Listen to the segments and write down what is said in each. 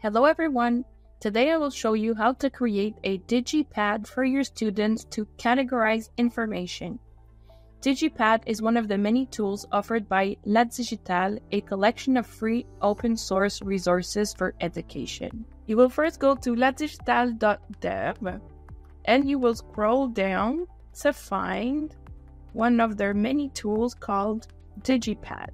Hello everyone! Today I will show you how to create a DigiPad for your students to categorize information. DigiPad is one of the many tools offered by La Digitale, a collection of free open source resources for education. You will first go to ladigitale.dev and you will scroll down to find one of their many tools called DigiPad.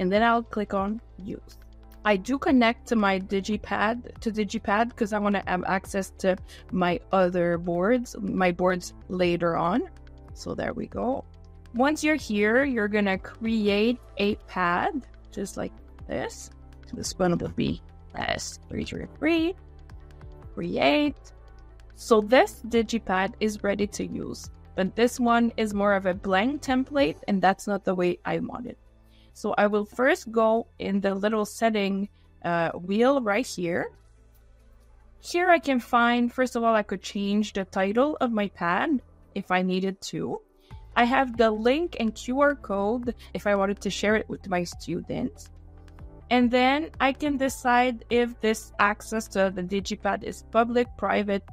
And then I'll click on Use. I do connect to my digipad to digipad because I want to have access to my other boards, my boards later on. So there we go. Once you're here, you're gonna create a pad just like this. This one will be S333. Create. So this digipad is ready to use, but this one is more of a blank template, and that's not the way I want it. So I will first go in the little setting uh, wheel right here. Here I can find, first of all, I could change the title of my pad if I needed to. I have the link and QR code if I wanted to share it with my students. And then I can decide if this access to the DigiPad is public, private,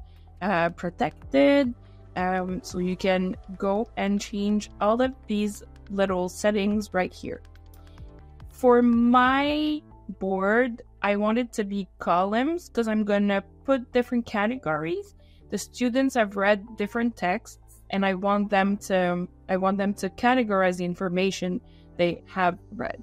uh, protected. Um, so you can go and change all of these little settings right here. For my board, I want it to be columns because I'm going to put different categories. The students have read different texts and I want them to I want them to categorize the information they have read.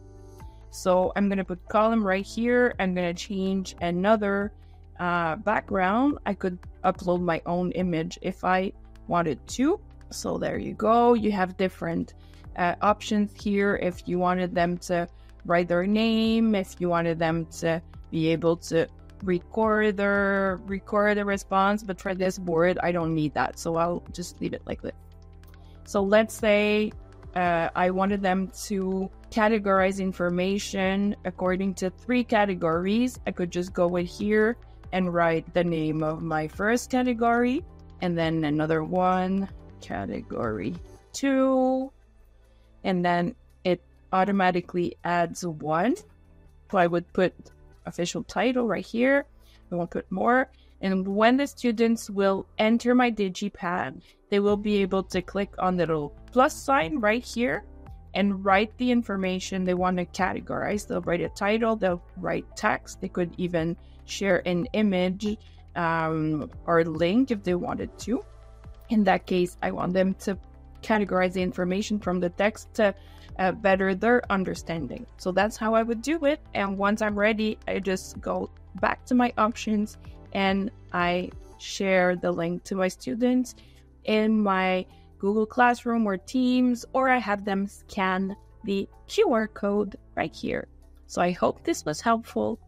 So I'm going to put column right here. I'm going to change another uh, background. I could upload my own image if I wanted to. So there you go. You have different uh, options here if you wanted them to write their name, if you wanted them to be able to record their record a response. But for this board, I don't need that, so I'll just leave it like this. So let's say uh, I wanted them to categorize information according to three categories. I could just go in here and write the name of my first category, and then another one, category two, and then automatically adds one. So I would put official title right here. I will put more. And when the students will enter my DigiPad, they will be able to click on the little plus sign right here and write the information they want to categorize. They'll write a title, they'll write text, they could even share an image um, or link if they wanted to. In that case, I want them to categorize the information from the text to uh, better their understanding. So that's how I would do it. And once I'm ready, I just go back to my options and I share the link to my students in my Google Classroom or Teams, or I have them scan the QR code right here. So I hope this was helpful